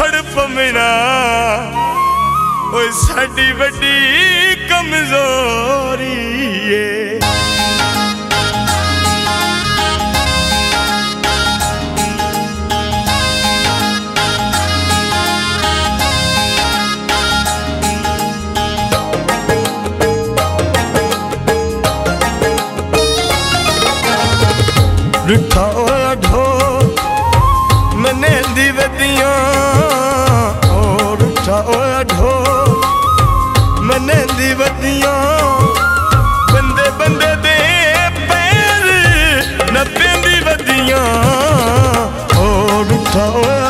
ਪਮਣਾ ਓਏ ਸਾਡੀ ਵੱਡੀ ਕਮਜ਼ੋਰੀ ਏ। ਰੁੱਠਾ ਓ ਰੁੱਠਾ ਹੋਇਆ ਢੋਲ ਮਨੇ ਦੀ ਵਦੀਆਂ ਬੰਦੇ ਬੰਦੇ ਦੇ ਪੈਰ ਨੱਪੇ ਦੀ ਵਦੀਆਂ ਓ ਰੁੱਠਾ ਹੋਇਆ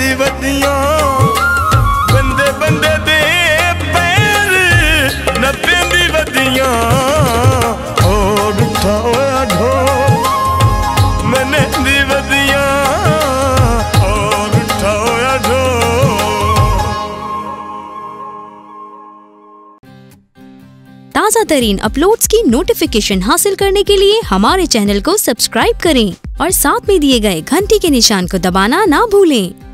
दी वदियाँ बंदे बंदे दे पैर नब्बे दी वदियाँ ओ बिठा होया ढो मने दी वदियाँ ताज़ा तरीन अपलोड्स की नोटिफिकेशन हासिल करने के लिए हमारे चैनल को सब्सक्राइब करें और साथ में दिए गए घंटी के निशान को दबाना ना भूलें।